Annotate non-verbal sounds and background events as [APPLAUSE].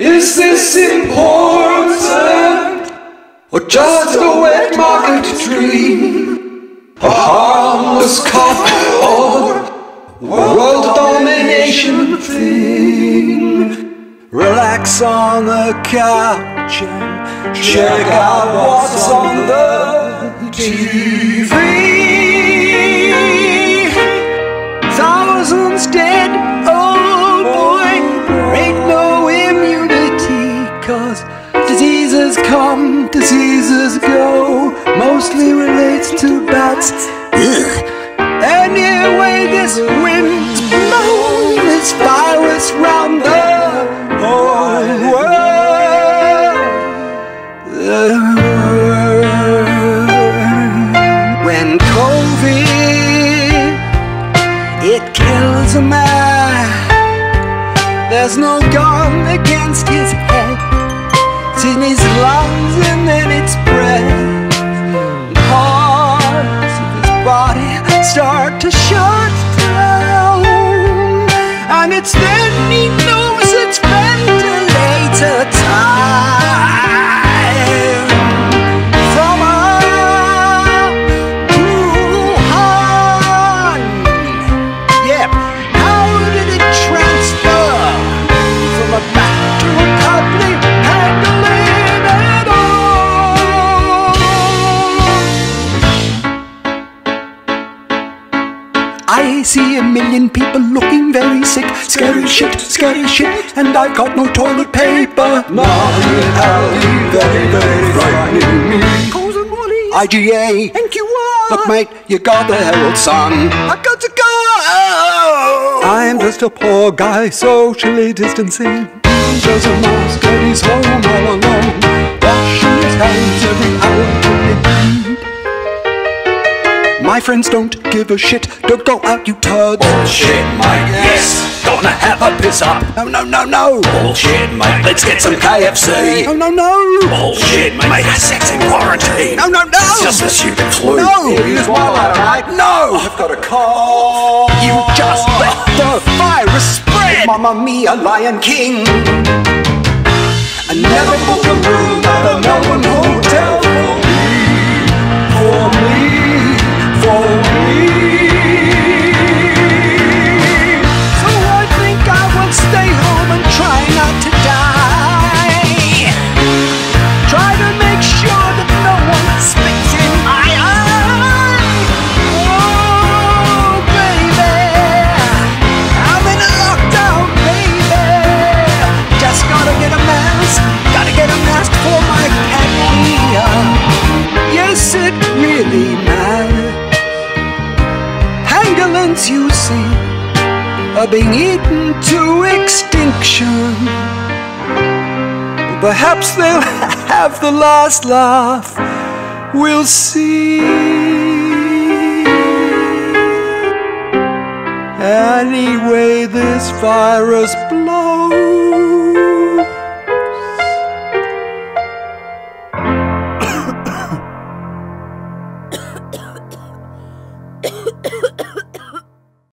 Is this important? Or just a wet market dream? A harmless cough or world domination thing? Relax on the couch and check out what's on the TV. Mostly relates to bats. Ugh. Anyway, this wind's blowing this virus round the whole world. When COVID it kills a man, there's no gun against his head. It's in his lungs and then it start to shut down, and it's then I see a million people looking very sick. Scary shit, scary shit, and I've got no toilet paper. And Allie, very, very frightening me. Coles and Wally, IGA, NQR. Look, mate, you got the Herald Sun. I got to go. I'm just a poor guy socially distancing. Just a mask and he's home all alone. Washing his hands friends don't give a shit. Don't go out, you turds. Bullshit, mate. Yes. Gonna have a piss up. No, no, no, no. Bullshit, mate. Let's get some KFC. No, no, no. Bullshit, mate. Sex in quarantine. No, no, no. It's just a stupid flu. No. Use my ladder, mate. No. Oh, I've got a call. You just let the virus spread. Mamma mia, Lion King. I never book a room at the Melbourne really matters. Pangolins, you see are being eaten to extinction. Perhaps they'll [LAUGHS] have the last laugh. We'll see. Anyway, this virus blows.